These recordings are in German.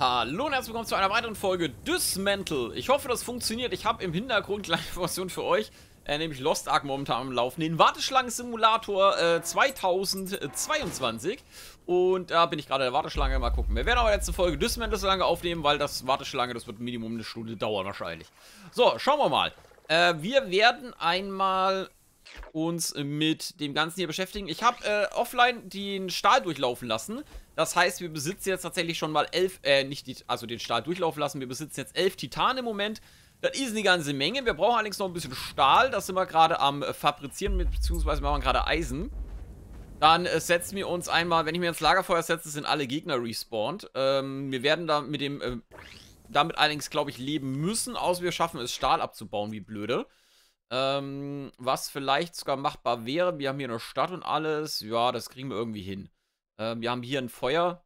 Hallo und herzlich willkommen zu einer weiteren Folge Dismantle. Ich hoffe, das funktioniert. Ich habe im Hintergrund kleine Informationen für euch, äh, nämlich Lost Ark momentan am Laufen. Den Warteschlangen-Simulator äh, 2022. Und da bin ich gerade in der Warteschlange. Mal gucken. Wir werden aber letzte Folge Dismantle so lange aufnehmen, weil das Warteschlange, das wird Minimum eine Stunde dauern wahrscheinlich. So, schauen wir mal. Äh, wir werden einmal uns mit dem Ganzen hier beschäftigen. Ich habe äh, offline den Stahl durchlaufen lassen. Das heißt, wir besitzen jetzt tatsächlich schon mal elf, äh, nicht die, also den Stahl durchlaufen lassen. Wir besitzen jetzt elf Titan im Moment. Das ist eine ganze Menge. Wir brauchen allerdings noch ein bisschen Stahl. Das sind wir gerade am äh, Fabrizieren, mit, beziehungsweise machen wir gerade Eisen. Dann äh, setzen wir uns einmal, wenn ich mir ins Lagerfeuer setze, sind alle Gegner respawned. Ähm, wir werden da mit dem, äh, damit allerdings, glaube ich, leben müssen, außer wir schaffen es, Stahl abzubauen, wie blöde. Ähm, was vielleicht sogar machbar wäre. Wir haben hier eine Stadt und alles. Ja, das kriegen wir irgendwie hin. Ähm, wir haben hier ein Feuer.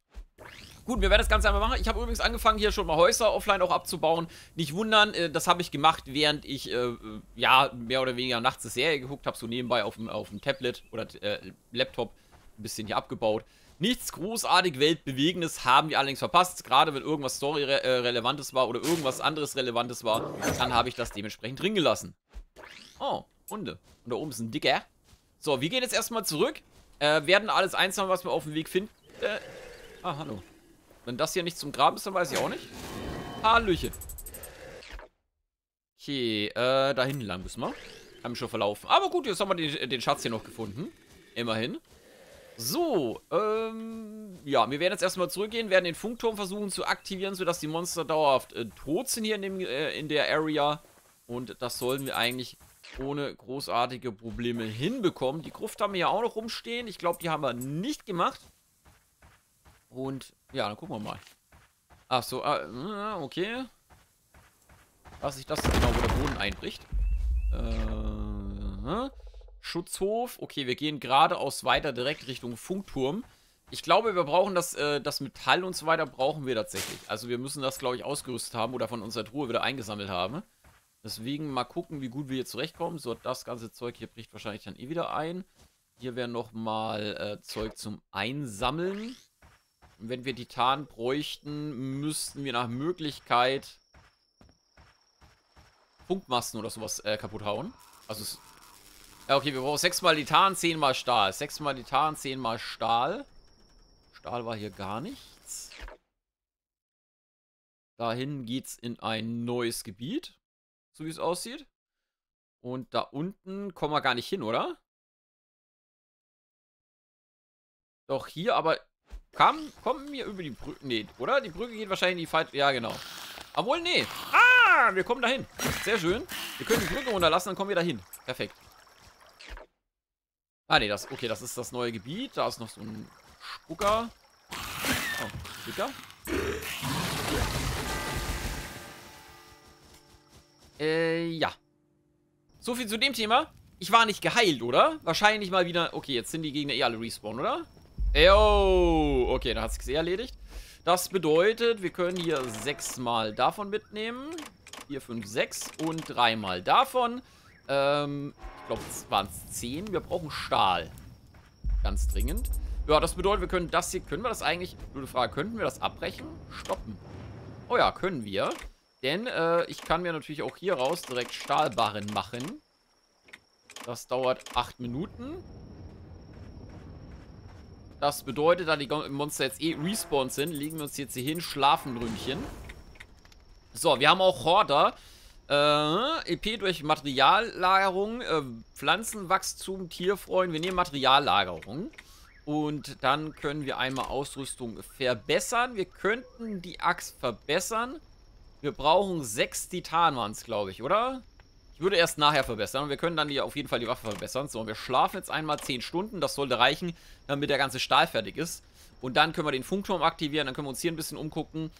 Gut, wir werden das Ganze einmal machen. Ich habe übrigens angefangen, hier schon mal Häuser offline auch abzubauen. Nicht wundern, äh, das habe ich gemacht, während ich, äh, ja, mehr oder weniger nachts eine Serie geguckt habe, so nebenbei auf dem, auf dem Tablet oder äh, Laptop ein bisschen hier abgebaut. Nichts großartig Weltbewegendes haben wir allerdings verpasst. Gerade wenn irgendwas Story-relevantes äh, war oder irgendwas anderes Relevantes war, dann habe ich das dementsprechend drin gelassen. Oh, Hunde. Und da oben ist ein Dicker. So, wir gehen jetzt erstmal zurück. Äh, werden alles einsammeln, was wir auf dem Weg finden. Äh, ah, hallo. Wenn das hier nicht zum Graben ist, dann weiß ich auch nicht. Hallöchen. Okay, äh, da hinten lang müssen wir. Haben schon verlaufen. Aber gut, jetzt haben wir den, den Schatz hier noch gefunden. Immerhin. So, ähm, ja, wir werden jetzt erstmal zurückgehen, werden den Funkturm versuchen zu aktivieren, sodass die Monster dauerhaft äh, tot sind hier in, dem, äh, in der Area. Und das sollen wir eigentlich ohne großartige Probleme hinbekommen. Die Gruft haben wir ja auch noch rumstehen. Ich glaube, die haben wir nicht gemacht. Und ja, dann gucken wir mal. Ach so, äh, okay. Was ich das genau, wo der Boden einbricht. Äh, Schutzhof. Okay, wir gehen geradeaus weiter direkt Richtung Funkturm. Ich glaube, wir brauchen das, äh, das Metall und so weiter brauchen wir tatsächlich. Also wir müssen das, glaube ich, ausgerüstet haben oder von unserer Truhe wieder eingesammelt haben. Deswegen mal gucken, wie gut wir hier zurechtkommen. So, das ganze Zeug hier bricht wahrscheinlich dann eh wieder ein. Hier wäre nochmal äh, Zeug zum Einsammeln. Und wenn wir Titan bräuchten, müssten wir nach Möglichkeit Funkmasten oder sowas äh, kaputt hauen. Also es ja, okay, wir brauchen sechsmal Titan, zehnmal Stahl. Sechsmal Titan, zehnmal Stahl. Stahl war hier gar nichts. Dahin geht's in ein neues Gebiet so wie es aussieht. Und da unten kommen wir gar nicht hin, oder? Doch hier, aber kam, kommen wir über die Brücke. Nee, oder? Die Brücke geht wahrscheinlich in die falsche. Ja, genau. Obwohl, nee. Ah, wir kommen dahin. Sehr schön. Wir können die Brücke runterlassen, dann kommen wir dahin. Perfekt. Ah, nee, das, okay, das ist das neue Gebiet. Da ist noch so ein Spucker. Oh, Spucker. Äh, ja. So viel zu dem Thema. Ich war nicht geheilt, oder? Wahrscheinlich mal wieder... Okay, jetzt sind die Gegner eh alle respawn, oder? Yo! Okay, dann hat sich eh erledigt. Das bedeutet, wir können hier sechsmal davon mitnehmen. Vier, fünf, sechs und dreimal davon. Ähm, ich glaube, es waren zehn. Wir brauchen Stahl. Ganz dringend. Ja, das bedeutet, wir können das hier... Können wir das eigentlich... Gute Frage. Könnten wir das abbrechen? Stoppen. Oh ja, können wir. Denn äh, ich kann mir natürlich auch hier raus direkt Stahlbarren machen. Das dauert 8 Minuten. Das bedeutet, da die Monster jetzt eh respawned sind, legen wir uns jetzt hier hin, schlafen Ründchen. So, wir haben auch Horder. Äh, EP durch Materiallagerung, äh, Pflanzenwachstum, Tierfreuen. Wir nehmen Materiallagerung. Und dann können wir einmal Ausrüstung verbessern. Wir könnten die Axt verbessern. Wir brauchen sechs Titan waren glaube ich, oder? Ich würde erst nachher verbessern und wir können dann hier auf jeden Fall die Waffe verbessern. So, wir schlafen jetzt einmal 10 Stunden. Das sollte reichen, damit der ganze Stahl fertig ist. Und dann können wir den Funkturm aktivieren. Dann können wir uns hier ein bisschen umgucken.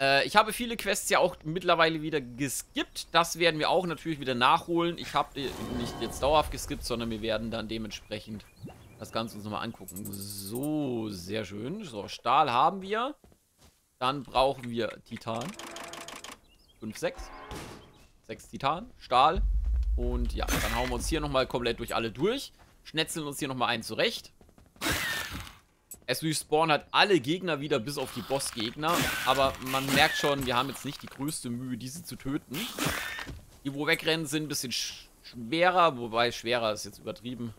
Äh, ich habe viele Quests ja auch mittlerweile wieder geskippt. Das werden wir auch natürlich wieder nachholen. Ich habe nicht jetzt dauerhaft geskippt, sondern wir werden dann dementsprechend das Ganze uns nochmal angucken. So, sehr schön. So, Stahl haben wir. Dann brauchen wir Titan. 5, 6. 6 Titan, Stahl. Und ja, dann hauen wir uns hier nochmal komplett durch alle durch. Schnetzeln uns hier nochmal einen zurecht. Es respawnen halt alle Gegner wieder, bis auf die Bossgegner. Aber man merkt schon, wir haben jetzt nicht die größte Mühe, diese zu töten. Die, wo wegrennen, sind ein bisschen schwerer. Wobei, schwerer ist jetzt übertrieben.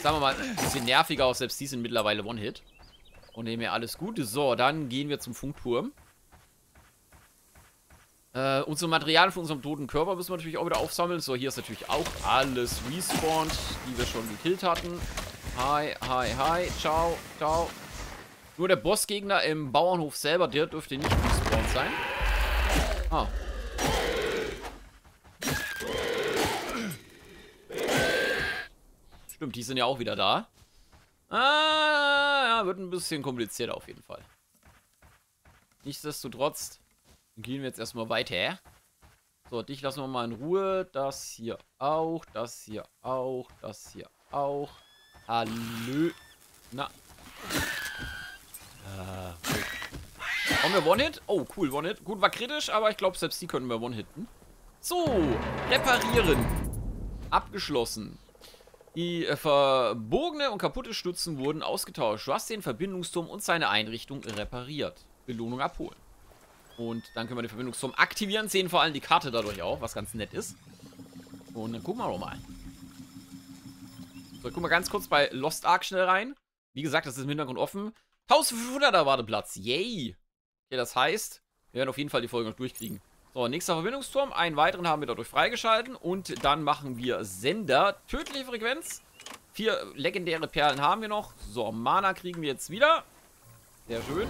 Sagen wir mal, ein bisschen nerviger. Auch selbst die sind mittlerweile One-Hit. Und nehmen ja alles Gute. So, dann gehen wir zum Funkturm. Äh, unsere Materialien von unserem toten Körper müssen wir natürlich auch wieder aufsammeln. So, hier ist natürlich auch alles respawned, die wir schon gekillt hatten. Hi, hi, hi, ciao, ciao. Nur der Bossgegner im Bauernhof selber, der dürfte nicht respawned sein. Ah. Stimmt, die sind ja auch wieder da. Ah, ja, wird ein bisschen kompliziert auf jeden Fall. Nichtsdestotrotz gehen wir jetzt erstmal weiter. So, dich lassen wir mal in Ruhe. Das hier auch, das hier auch, das hier auch. Hallo. Na. Äh, Haben wir One-Hit? Oh, cool, One-Hit. Gut, war kritisch, aber ich glaube, selbst die können wir One-Hitten. So, reparieren. Abgeschlossen. Die äh, verbogene und kaputte Stützen wurden ausgetauscht. Du hast den Verbindungsturm und seine Einrichtung repariert. Belohnung abholen. Und dann können wir den Verbindungsturm aktivieren. Sehen vor allem die Karte dadurch auch, was ganz nett ist. Und dann gucken wir doch mal. So, gucken wir ganz kurz bei Lost Ark schnell rein. Wie gesagt, das ist im Hintergrund offen. 1500er Warteplatz. Yay. Okay, das heißt, wir werden auf jeden Fall die Folge noch durchkriegen. So, nächster Verbindungsturm. Einen weiteren haben wir dadurch freigeschalten. Und dann machen wir Sender. Tödliche Frequenz. Vier legendäre Perlen haben wir noch. So, Mana kriegen wir jetzt wieder. Sehr schön.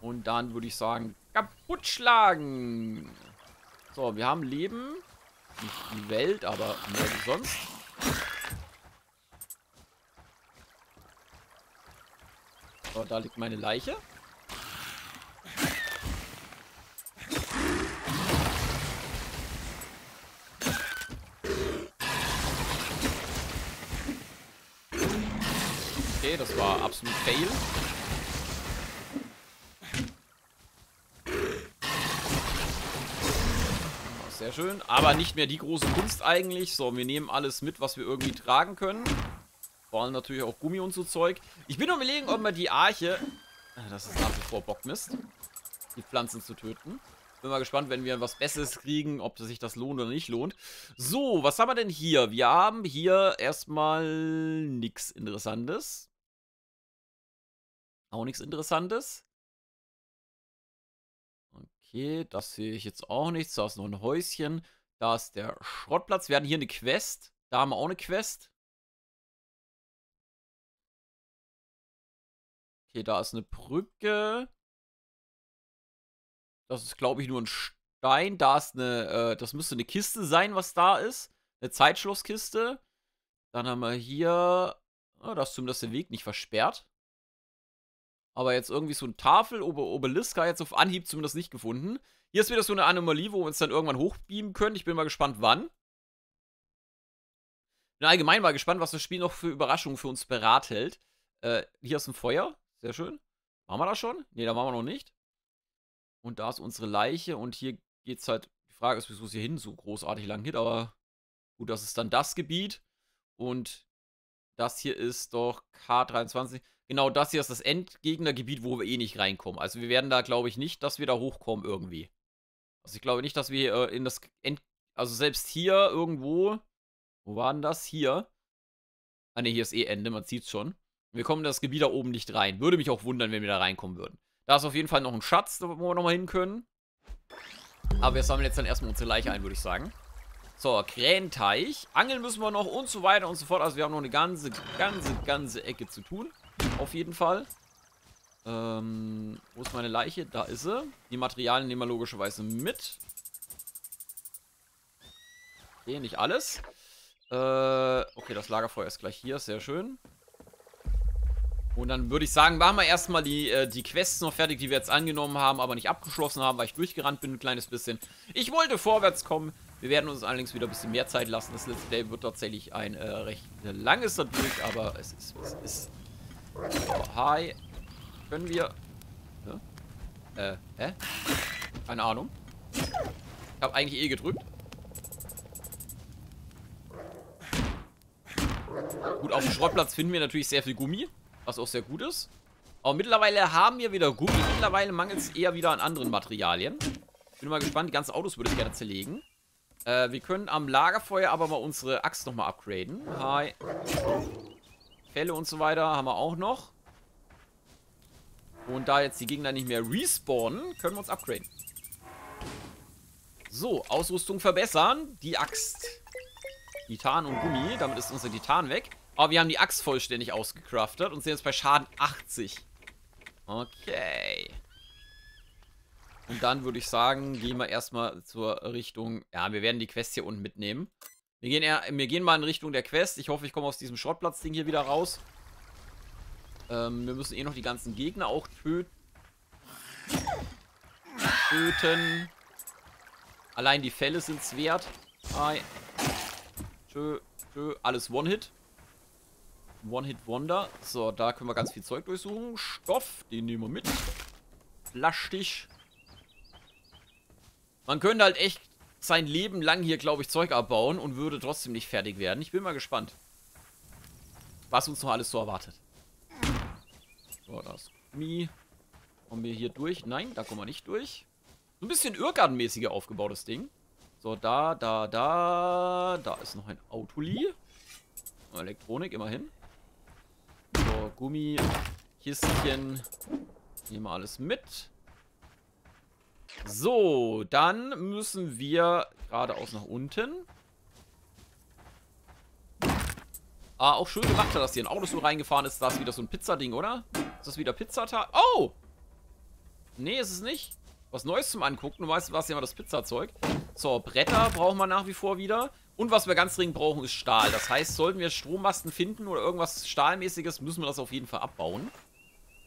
Und dann würde ich sagen, kaputt schlagen. So, wir haben Leben. Nicht die Welt, aber mehr wie sonst. So, da liegt meine Leiche. Okay, das war absolut fail. Sehr schön. Aber nicht mehr die große Kunst eigentlich. So, wir nehmen alles mit, was wir irgendwie tragen können. Vor allem natürlich auch Gummi und so Zeug. Ich bin überlegen, ob man die Arche... Ah, das ist nach wie vor Bockmist. Die Pflanzen zu töten. Bin mal gespannt, wenn wir was Besseres kriegen, ob sich das lohnt oder nicht lohnt. So, was haben wir denn hier? Wir haben hier erstmal nichts Interessantes. Auch nichts Interessantes. Okay, das sehe ich jetzt auch nicht. Da ist noch ein Häuschen. Da ist der Schrottplatz. Wir hatten hier eine Quest. Da haben wir auch eine Quest. Okay, da ist eine Brücke. Das ist, glaube ich, nur ein Stein. Da ist eine, äh, das müsste eine Kiste sein, was da ist. Eine Zeitschlosskiste. Dann haben wir hier, oh, da ist zumindest der Weg nicht versperrt. Aber jetzt irgendwie so ein Tafel, Ober Obeliska jetzt auf Anhieb zumindest nicht gefunden. Hier ist wieder so eine Anomalie, wo wir uns dann irgendwann hochbeamen können. Ich bin mal gespannt, wann. Bin allgemein mal gespannt, was das Spiel noch für Überraschungen für uns bereithält. Äh, hier ist ein Feuer. Sehr schön. Machen wir das schon? Ne, da machen wir noch nicht. Und da ist unsere Leiche. Und hier geht's halt. Die Frage ist, wieso es hier hin so großartig lang geht. Aber gut, das ist dann das Gebiet. Und das hier ist doch K23. Genau das hier ist das Endgegnergebiet, wo wir eh nicht reinkommen. Also wir werden da, glaube ich, nicht, dass wir da hochkommen irgendwie. Also ich glaube nicht, dass wir äh, in das End... Also selbst hier irgendwo... Wo war denn das? Hier. Ah ne, hier ist eh Ende, man sieht's schon. Wir kommen in das Gebiet da oben nicht rein. Würde mich auch wundern, wenn wir da reinkommen würden. Da ist auf jeden Fall noch ein Schatz, wo wir nochmal hin können. Aber wir sammeln jetzt dann erstmal unsere Leiche ein, würde ich sagen. So, Krähenteich. Angeln müssen wir noch und so weiter und so fort. Also wir haben noch eine ganze, ganze, ganze Ecke zu tun. Auf jeden Fall. Ähm, wo ist meine Leiche? Da ist sie. Die Materialien nehmen wir logischerweise mit. Okay, nicht alles. Äh, okay, das Lagerfeuer ist gleich hier. Sehr schön. Und dann würde ich sagen, machen wir erstmal die, äh, die Quests noch fertig, die wir jetzt angenommen haben, aber nicht abgeschlossen haben, weil ich durchgerannt bin ein kleines bisschen. Ich wollte vorwärts kommen. Wir werden uns allerdings wieder ein bisschen mehr Zeit lassen. Das Let's Play wird tatsächlich ein äh, recht langes dadurch, aber es ist, es ist. So, hi. Können wir... Ja? Äh, hä? Keine Ahnung. Ich habe eigentlich eh gedrückt. Gut, auf dem Schrottplatz finden wir natürlich sehr viel Gummi. Was auch sehr gut ist. Aber mittlerweile haben wir wieder Gummi. Mittlerweile mangelt es eher wieder an anderen Materialien. Bin mal gespannt. Die ganzen Autos würde ich gerne zerlegen. Äh, wir können am Lagerfeuer aber mal unsere Axt nochmal upgraden. Hi. Fälle und so weiter haben wir auch noch. Und da jetzt die Gegner nicht mehr respawnen, können wir uns upgraden. So, Ausrüstung verbessern. Die Axt. Titan und Gummi. Damit ist unser Titan weg. Aber wir haben die Axt vollständig ausgecraftet und sind jetzt bei Schaden 80. Okay. Und dann würde ich sagen, gehen wir erstmal zur Richtung... Ja, wir werden die Quest hier unten mitnehmen. Wir gehen, eher, wir gehen mal in Richtung der Quest. Ich hoffe, ich komme aus diesem Schrottplatz-Ding hier wieder raus. Ähm, wir müssen eh noch die ganzen Gegner auch töten. Töten. Allein die Fälle sind es wert. Hi. Tschö, tschö. Alles One-Hit. One-Hit-Wonder. So, da können wir ganz viel Zeug durchsuchen. Stoff, den nehmen wir mit. Plastik. Man könnte halt echt sein Leben lang hier, glaube ich, Zeug abbauen und würde trotzdem nicht fertig werden. Ich bin mal gespannt, was uns noch alles so erwartet. So, das Mi. Kommen wir hier durch? Nein, da kommen wir nicht durch. So ein bisschen Irrgartenmäßiger aufgebautes Ding. So, da, da, da. Da ist noch ein Autoli. Elektronik, immerhin. So, Gummi, Kistchen. Nehmen wir alles mit. So, dann müssen wir geradeaus nach unten. Ah, auch schön gemacht dass hier ein Auto so reingefahren ist. Da ist wieder so ein Pizzading, oder? Ist das wieder Pizzatag? Oh! Nee, ist es nicht. Was Neues zum Angucken. Du weißt, was ja immer das Pizzazeug. So, Bretter brauchen wir nach wie vor wieder. Und was wir ganz dringend brauchen, ist Stahl. Das heißt, sollten wir Strommasten finden oder irgendwas Stahlmäßiges, müssen wir das auf jeden Fall abbauen.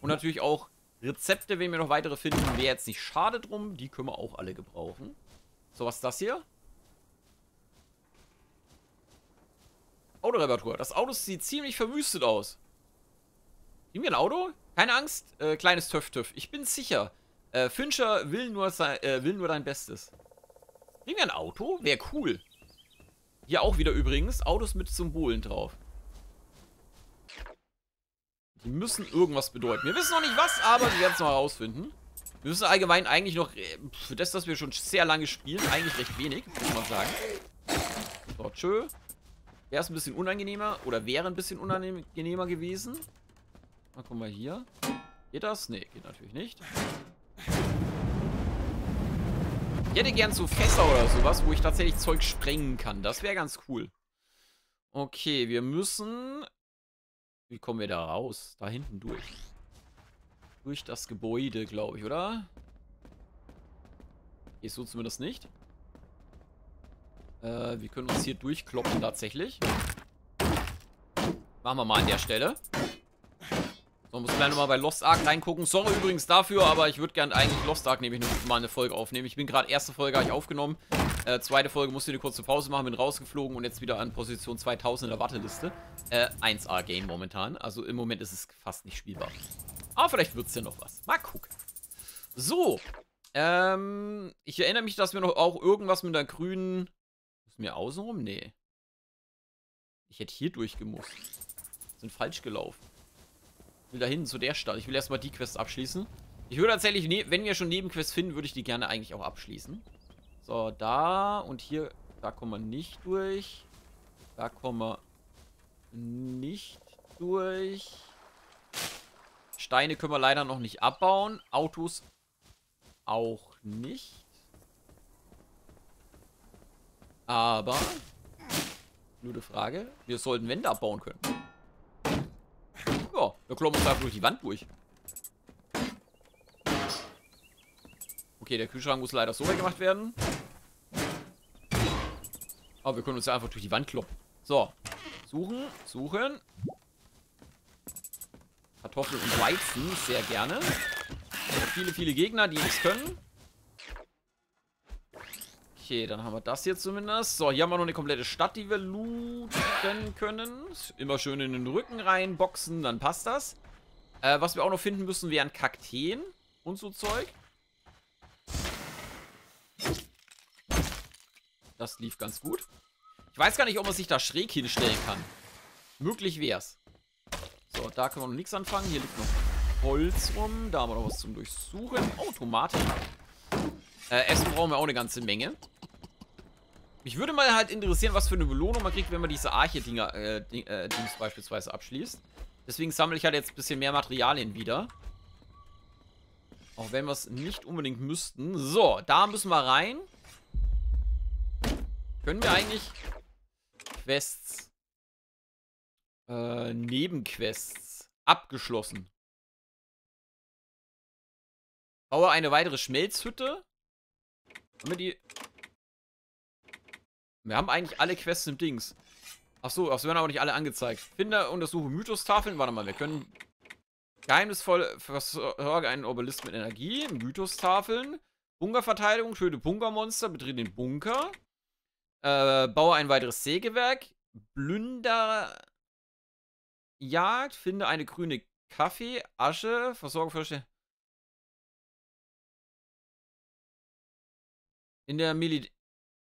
Und natürlich auch Rezepte, wenn wir noch weitere finden, wäre jetzt nicht schade drum. Die können wir auch alle gebrauchen. So, was ist das hier? Autoreparatur. Das Auto sieht ziemlich verwüstet aus. Nehmen wir ein Auto? Keine Angst, äh, kleines Töff-Töff. Ich bin sicher. Äh, Fincher will nur, sein, äh, will nur dein Bestes. Nehmen wir ein Auto? Wäre cool. Hier auch wieder übrigens Autos mit Symbolen drauf. Die müssen irgendwas bedeuten. Wir wissen noch nicht was, aber wir werden es noch herausfinden. Wir müssen allgemein eigentlich noch, äh, für das, dass wir schon sehr lange spielen, eigentlich recht wenig, muss man sagen. So, tschö. Wäre es ein bisschen unangenehmer, oder wäre ein bisschen unangenehmer gewesen. Mal gucken wir hier. Geht das? Nee, geht natürlich nicht. Ich hätte gern so Fässer oder sowas, wo ich tatsächlich Zeug sprengen kann. Das wäre ganz cool. Okay, wir müssen... Wie kommen wir da raus? Da hinten durch. Durch das Gebäude, glaube ich, oder? Ist so zumindest nicht. Äh, wir können uns hier durchkloppen tatsächlich. Machen wir mal an der Stelle. So, muss gleich nochmal bei Lost Ark reingucken. Sorry übrigens dafür, aber ich würde gerne eigentlich Lost Ark nämlich mal eine Folge aufnehmen. Ich bin gerade, erste Folge habe ich aufgenommen. Äh, zweite Folge musste ich eine kurze Pause machen, bin rausgeflogen und jetzt wieder an Position 2000 in der Warteliste. Äh, 1A-Game momentan. Also im Moment ist es fast nicht spielbar. Aber vielleicht wird es ja noch was. Mal gucken. So. Ähm, ich erinnere mich, dass wir noch auch irgendwas mit der grünen... Ist mir außenrum? Nee. Ich hätte hier durchgemusst. Sind falsch gelaufen will da hinten zu der Stadt. Ich will erstmal die Quest abschließen. Ich würde tatsächlich, ne, wenn wir schon Nebenquests finden, würde ich die gerne eigentlich auch abschließen. So, da und hier, da kommen wir nicht durch. Da kommen wir nicht durch. Steine können wir leider noch nicht abbauen. Autos auch nicht. Aber, nur eine Frage, wir sollten Wände abbauen können. Wir kloppen uns einfach durch die Wand durch. Okay, der Kühlschrank muss leider so weggemacht werden. Aber wir können uns ja einfach durch die Wand kloppen. So. Suchen, suchen. Kartoffeln und Weizen, sehr gerne. Viele, viele Gegner, die nichts können. Okay, dann haben wir das hier zumindest. So, hier haben wir noch eine komplette Stadt, die wir looten können. Immer schön in den Rücken reinboxen, dann passt das. Äh, was wir auch noch finden müssen, wären Kakteen und so Zeug. Das lief ganz gut. Ich weiß gar nicht, ob man sich da schräg hinstellen kann. Möglich wär's. So, da können wir noch nichts anfangen. Hier liegt noch Holz rum. Da haben wir noch was zum Durchsuchen. Tomate. Äh, Essen brauchen wir auch eine ganze Menge. Mich würde mal halt interessieren, was für eine Belohnung man kriegt, wenn man diese Arche-Dinger, äh, Ding, äh, Dings beispielsweise abschließt. Deswegen sammle ich halt jetzt ein bisschen mehr Materialien wieder. Auch wenn wir es nicht unbedingt müssten. So, da müssen wir rein. Können wir eigentlich Quests, äh, Nebenquests abgeschlossen. Baue eine weitere Schmelzhütte. Haben wir die... Wir haben eigentlich alle Quests im Dings. Achso, das werden aber nicht alle angezeigt. Finde und untersuche Mythos-Tafeln. Warte mal, wir können geheimnisvoll versorge einen Obelisk mit Energie. Mythos-Tafeln. Bunkerverteidigung, töte Bunkermonster, betrete den Bunker. Äh, baue ein weiteres Sägewerk. Plünderjagd. Finde eine grüne Kaffee, Asche, versorge Versorgung In der Mil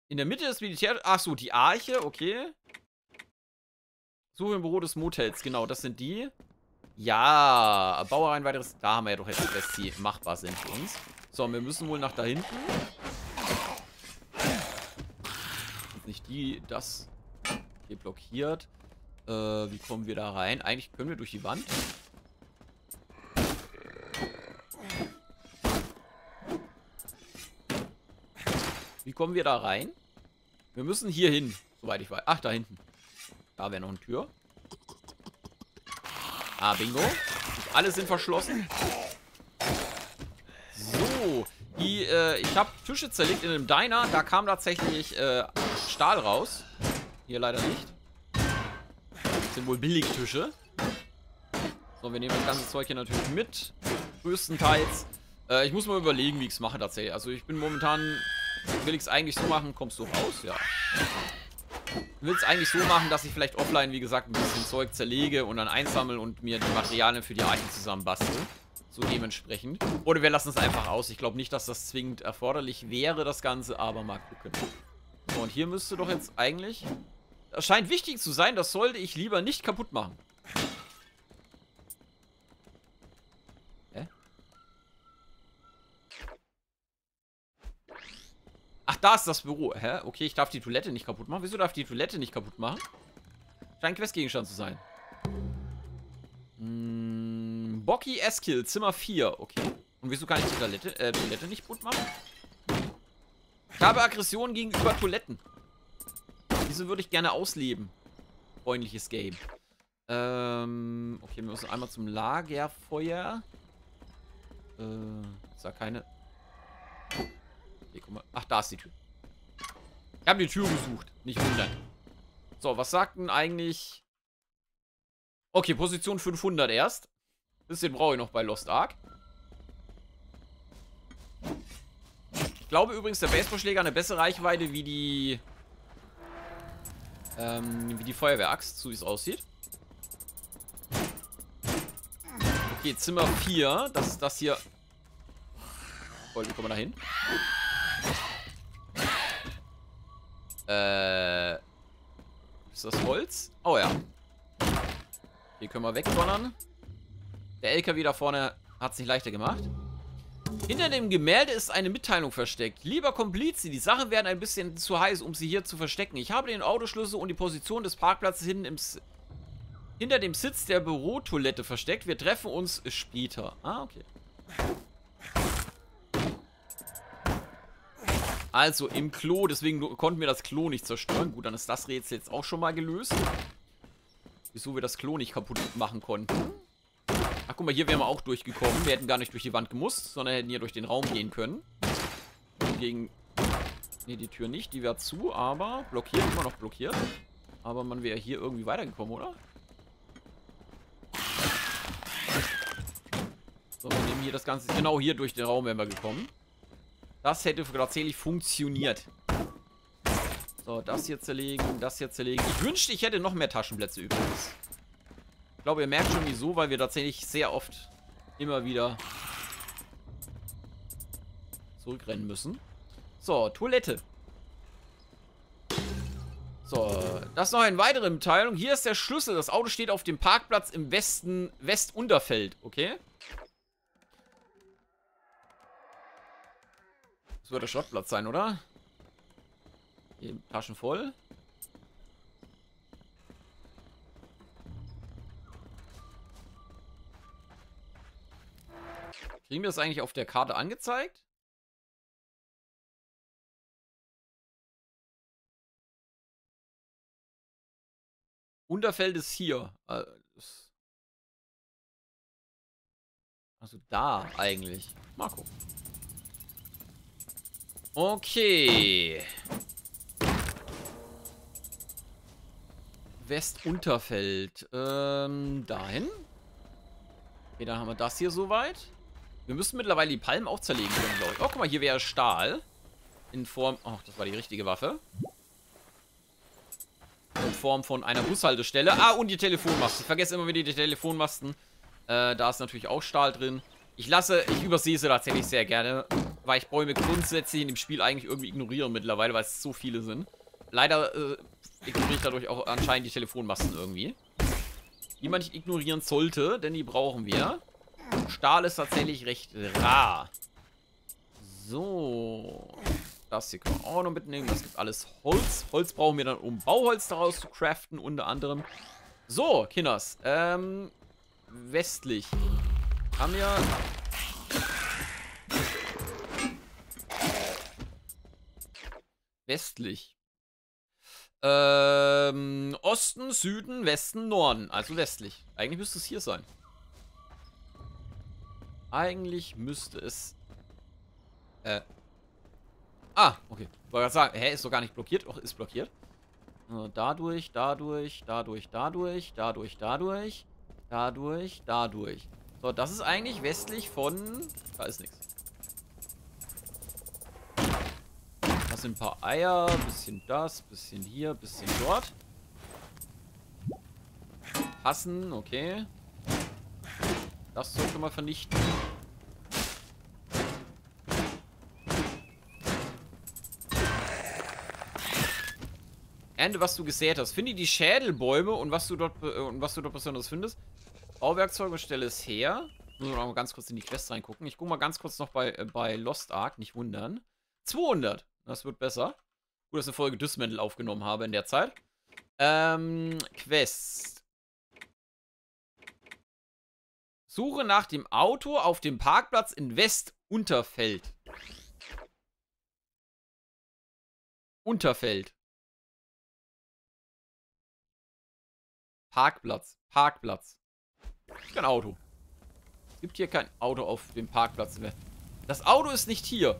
in der Mitte des Militär... Achso, die Arche, okay. Suche im Büro des Motels, genau, das sind die. Ja, baue ein weiteres... Da haben wir ja doch jetzt Quests, die machbar sind für uns. So, wir müssen wohl nach da hinten. Nicht die, das hier blockiert. Äh, wie kommen wir da rein? Eigentlich können wir durch die Wand. Kommen wir da rein? Wir müssen hier hin, soweit ich weiß. Ach, da hinten. Da wäre noch eine Tür. Ah, bingo. Nicht alle sind verschlossen. So. Die, äh, ich habe Tische zerlegt in einem Diner. Da kam tatsächlich äh, Stahl raus. Hier leider nicht. Das sind wohl Billigtische. So, wir nehmen das ganze Zeug hier natürlich mit. Größtenteils. Äh, ich muss mal überlegen, wie ich es mache tatsächlich. Also ich bin momentan Will ich es eigentlich so machen? Kommst du raus? Ja. Will es eigentlich so machen, dass ich vielleicht offline, wie gesagt, ein bisschen Zeug zerlege und dann einsammle und mir die Materialien für die Archen zusammen bastel. So dementsprechend. Oder wir lassen es einfach aus. Ich glaube nicht, dass das zwingend erforderlich wäre, das Ganze, aber mal gucken. So, und hier müsste doch jetzt eigentlich... Das scheint wichtig zu sein, das sollte ich lieber nicht kaputt machen. Ach, da ist das Büro. Hä? Okay, ich darf die Toilette nicht kaputt machen. Wieso darf ich die Toilette nicht kaputt machen? Scheint ein Questgegenstand zu sein. Hm, Bocky Eskil, Zimmer 4. Okay. Und wieso kann ich die Toilette, äh, Toilette nicht kaputt machen? Ich habe Aggressionen gegenüber Toiletten. Diese würde ich gerne ausleben. Freundliches Game. Ähm, okay, wir müssen einmal zum Lagerfeuer. Äh, ist da keine... Hier, guck mal. Ach, da ist die Tür. Ich habe die Tür gesucht. Nicht wundern. So, was sagt denn eigentlich... Okay, Position 500 erst. Bisschen brauche ich noch bei Lost Ark. Ich glaube übrigens, der Baseballschläger hat eine bessere Reichweite wie die... Ähm, wie die Feuerwehraxt, so wie es aussieht. Okay, Zimmer 4. Das ist das hier. Oh, wie kommen wir da hin? Äh. Ist das Holz? Oh ja. Hier können wir wegdonnern. Der LKW da vorne hat es nicht leichter gemacht. Hinter dem Gemälde ist eine Mitteilung versteckt. Lieber Komplizi, die Sachen werden ein bisschen zu heiß, um sie hier zu verstecken. Ich habe den Autoschlüssel und die Position des Parkplatzes hinten im hinter dem Sitz der Bürotoilette versteckt. Wir treffen uns später. Ah, okay. Also im Klo, deswegen konnten wir das Klo nicht zerstören. Gut, dann ist das Rätsel jetzt auch schon mal gelöst. Wieso wir das Klo nicht kaputt machen konnten. Ach, guck mal, hier wären wir auch durchgekommen. Wir hätten gar nicht durch die Wand gemusst, sondern hätten hier durch den Raum gehen können. Gegen... Ne, die Tür nicht, die wäre zu, aber blockiert, immer noch blockiert. Aber man wäre hier irgendwie weitergekommen, oder? So, wir nehmen hier das Ganze... Genau, hier durch den Raum wären wir gekommen. Das hätte tatsächlich funktioniert. So, das hier zerlegen, das hier zerlegen. Ich wünschte, ich hätte noch mehr Taschenplätze übrigens. Ich glaube, ihr merkt schon wieso, weil wir tatsächlich sehr oft immer wieder zurückrennen müssen. So, Toilette. So, das noch eine weitere Mitteilung. Hier ist der Schlüssel. Das Auto steht auf dem Parkplatz im Westen, Westunterfeld, okay? Das wird der Schrottplatz sein, oder? Hier Taschen voll. Kriegen wir das eigentlich auf der Karte angezeigt? Unterfeld ist hier. Äh, also da eigentlich. Gucken. Okay. Westunterfeld. Ähm, dahin. Okay, dann haben wir das hier soweit. Wir müssen mittlerweile die Palmen auch zerlegen können, glaube ich. Oh, guck mal, hier wäre Stahl. In Form... Ach, das war die richtige Waffe. In Form von einer Bushaltestelle. Ah, und die Telefonmasten. Ich vergesse immer wieder die Telefonmasten. Äh, da ist natürlich auch Stahl drin. Ich lasse, ich übersehe sie tatsächlich sehr gerne, weil ich Bäume grundsätzlich in dem Spiel eigentlich irgendwie ignoriere mittlerweile, weil es so viele sind. Leider äh, ignoriere ich dadurch auch anscheinend die Telefonmasten irgendwie. Die man nicht ignorieren sollte, denn die brauchen wir. Stahl ist tatsächlich recht rar. So. Das hier können wir auch noch mitnehmen. Das gibt alles Holz. Holz brauchen wir dann, um Bauholz daraus zu craften, unter anderem. So, Kinders. Ähm, westlich. Haben wir... Westlich. Ähm, Osten, Süden, Westen, Norden. Also westlich. Eigentlich müsste es hier sein. Eigentlich müsste es... Äh... Ah, okay. Wollte gerade sagen, hä, ist doch gar nicht blockiert. Och, ist blockiert. Äh, dadurch, dadurch, dadurch, dadurch, dadurch, dadurch, dadurch, dadurch. So, das ist eigentlich westlich von... Da ist nichts. Das sind ein paar Eier, bisschen das, bisschen hier, bisschen dort. Passen, okay. Das sollte mal vernichten. Ende, was du gesät hast. Finde die Schädelbäume und was du dort äh, und was du dort besonders findest. Bauwerkzeuge stelle es her. Müssen wir mal ganz kurz in die Quest reingucken. Ich gucke mal ganz kurz noch bei, äh, bei Lost Ark, nicht wundern. 200. Das wird besser. Gut, dass ich eine Folge Dismantle aufgenommen habe in der Zeit. Ähm, Quest. Suche nach dem Auto auf dem Parkplatz in West-Unterfeld. Unterfeld. Parkplatz. Parkplatz. Kein Auto. Es gibt hier kein Auto auf dem Parkplatz mehr. Das Auto ist nicht hier.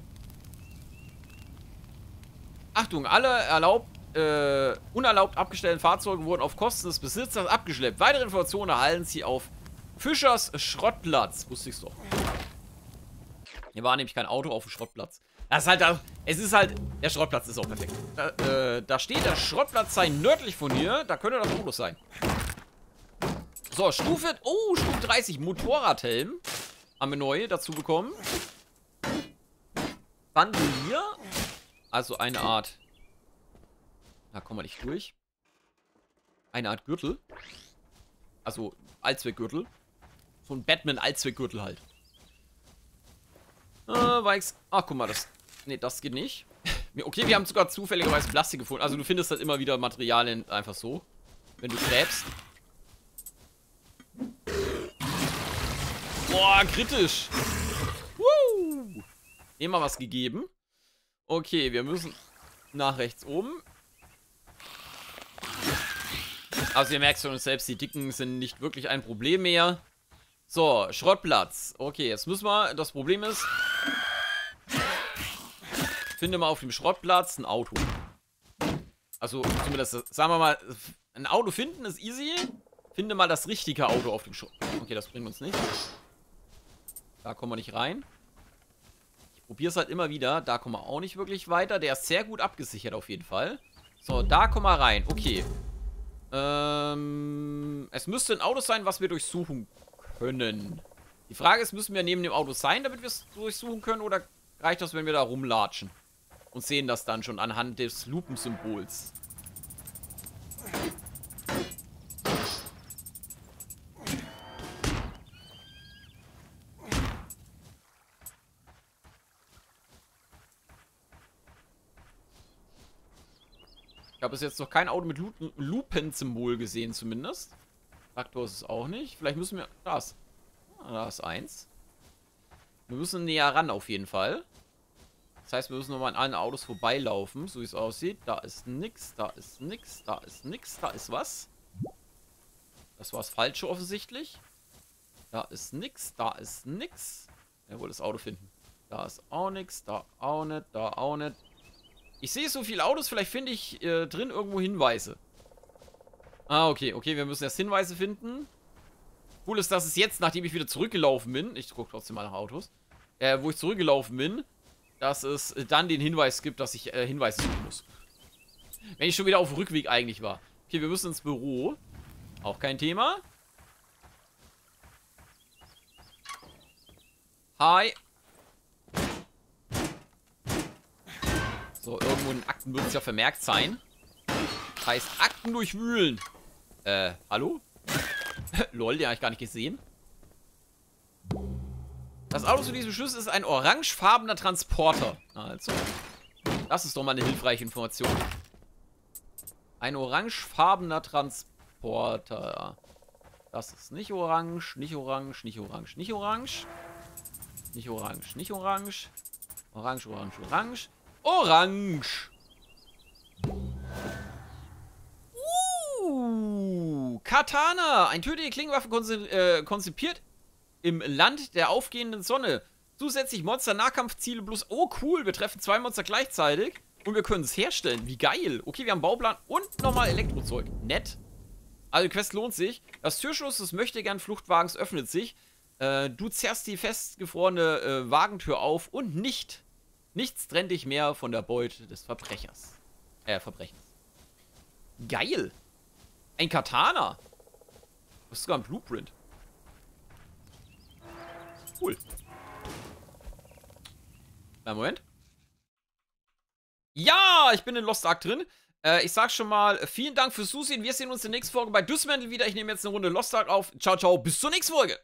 Achtung, alle erlaubt, äh, unerlaubt abgestellten Fahrzeuge wurden auf Kosten des Besitzers abgeschleppt. Weitere Informationen erhalten Sie auf Fischers Schrottplatz. Wusste ich's doch. Hier war nämlich kein Auto auf dem Schrottplatz. Das ist halt, es ist halt, der Schrottplatz ist auch perfekt. Da, äh, da steht, der Schrottplatz sei nördlich von hier. Da könnte das Auto sein. So, Stufe, oh, Stufe 30, Motorradhelm. Haben wir neu dazu bekommen. Bandolier. Also eine Art, da kommen wir nicht durch. Eine Art Gürtel. Also Allzweckgürtel. So ein Batman-Allzweckgürtel halt. Äh, Weix. Ach, guck mal, das. Ne, das geht nicht. okay, wir haben sogar zufälligerweise Plastik gefunden. Also du findest halt immer wieder Materialien einfach so. Wenn du gräbst. Boah, kritisch. Woo! Mal was gegeben. Okay, wir müssen nach rechts oben. Also ihr merkt schon selbst, die Dicken sind nicht wirklich ein Problem mehr. So, Schrottplatz. Okay, jetzt müssen wir, das Problem ist, finde mal auf dem Schrottplatz ein Auto. Also zumindest, sagen wir mal, ein Auto finden ist easy. Finde mal das richtige Auto auf dem Schrott. Okay, das bringt uns nicht. Da kommen wir nicht rein. Ich probiere es halt immer wieder. Da kommen wir auch nicht wirklich weiter. Der ist sehr gut abgesichert auf jeden Fall. So, da kommen wir rein. Okay. Ähm, es müsste ein Auto sein, was wir durchsuchen können. Die Frage ist, müssen wir neben dem Auto sein, damit wir es durchsuchen können, oder reicht das, wenn wir da rumlatschen? Und sehen das dann schon anhand des Lupensymbols. Habe bis jetzt noch kein Auto mit Lu Lupensymbol gesehen, zumindest. Traktor ist es auch nicht. Vielleicht müssen wir... Da ist... Ah, da ist eins. Wir müssen näher ran, auf jeden Fall. Das heißt, wir müssen nochmal an allen Autos vorbeilaufen, so wie es aussieht. Da ist nix, da ist nix, da ist nix, da ist was. Das war das Falsche offensichtlich. Da ist nix, da ist nix. Er wollte das Auto finden. Da ist auch nix, da auch nicht, da auch nicht. Ich sehe so viele Autos, vielleicht finde ich äh, drin irgendwo Hinweise. Ah, okay, okay, wir müssen erst Hinweise finden. Cool ist, dass es jetzt, nachdem ich wieder zurückgelaufen bin, ich gucke trotzdem mal nach Autos, äh, wo ich zurückgelaufen bin, dass es dann den Hinweis gibt, dass ich äh, Hinweise suchen muss. Wenn ich schon wieder auf dem Rückweg eigentlich war. Okay, wir müssen ins Büro. Auch kein Thema. Hi. So, irgendwo in Akten wird es ja vermerkt sein. Heißt Akten durchwühlen. Äh, hallo? Lol, den habe ich gar nicht gesehen. Das Auto zu diesem Schlüssel ist ein orangefarbener Transporter. Also, das ist doch mal eine hilfreiche Information. Ein orangefarbener Transporter. Das ist nicht orange, nicht orange, nicht orange, nicht orange. Nicht orange, nicht orange. Orange, orange, orange. Orange! Uh, Katana! Ein tödliche Klingenwaffe äh, konzipiert im Land der aufgehenden Sonne. Zusätzlich Monster-Nahkampfziele plus... Oh, cool, wir treffen zwei Monster gleichzeitig. Und wir können es herstellen. Wie geil. Okay, wir haben Bauplan und nochmal Elektrozeug. Nett. Also, Quest lohnt sich. Das Türschloss des Möchtegern-Fluchtwagens öffnet sich. Äh, du zerrst die festgefrorene äh, Wagentür auf und nicht... Nichts trennt dich mehr von der Beute des Verbrechers. Äh, Verbrechens. Geil. Ein Katana. Das ist sogar ein Blueprint. Cool. Na, Moment. Ja, ich bin in Lost Ark drin. Äh, ich sag schon mal, vielen Dank fürs Zusehen. Wir sehen uns in der nächsten Folge bei Düsmendel wieder. Ich nehme jetzt eine Runde Lost Ark auf. Ciao, ciao. Bis zur nächsten Folge.